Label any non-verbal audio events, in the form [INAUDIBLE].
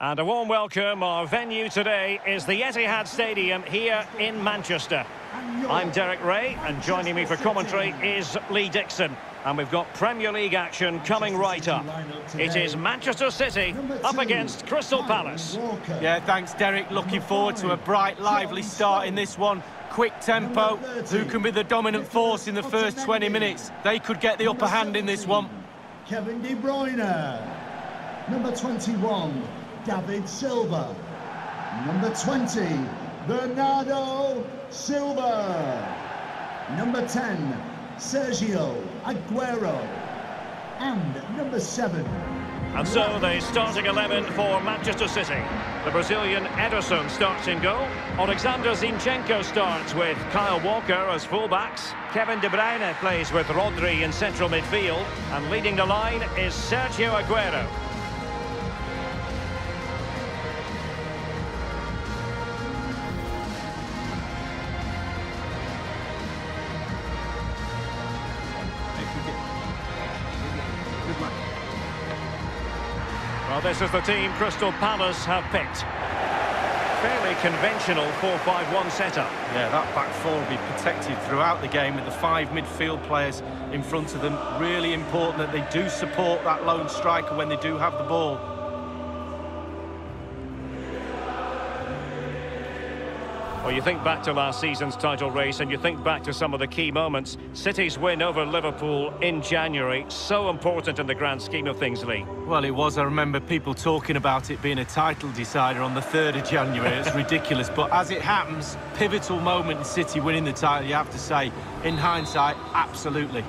And a warm welcome. Our venue today is the Etihad Stadium here in Manchester. I'm Derek Ray, and joining me for commentary is Lee Dixon. And we've got Premier League action coming right up. It is Manchester City up against Crystal Palace. Yeah, thanks, Derek. Looking forward to a bright, lively start in this one. Quick tempo. Who can be the dominant force in the first 20 minutes? They could get the upper hand in this one. Kevin De Bruyne. Number 21, David Silva. Number 20, Bernardo Silva. Number 10, Sergio Aguero. And number 7, And so the starting 11 for Manchester City. The Brazilian Ederson starts in goal. Alexander Zinchenko starts with Kyle Walker as fullbacks. Kevin De Bruyne plays with Rodri in central midfield. And leading the line is Sergio Aguero. Well, this is the team Crystal Palace have picked. Fairly conventional 4-5-1 setup. Yeah, that back four will be protected throughout the game with the five midfield players in front of them. Really important that they do support that lone striker when they do have the ball. Well, you think back to last season's title race and you think back to some of the key moments. City's win over Liverpool in January, so important in the grand scheme of things, Lee. Well, it was. I remember people talking about it being a title decider on the 3rd of January. It's [LAUGHS] ridiculous. But as it happens, pivotal moment in City winning the title, you have to say, in hindsight, absolutely.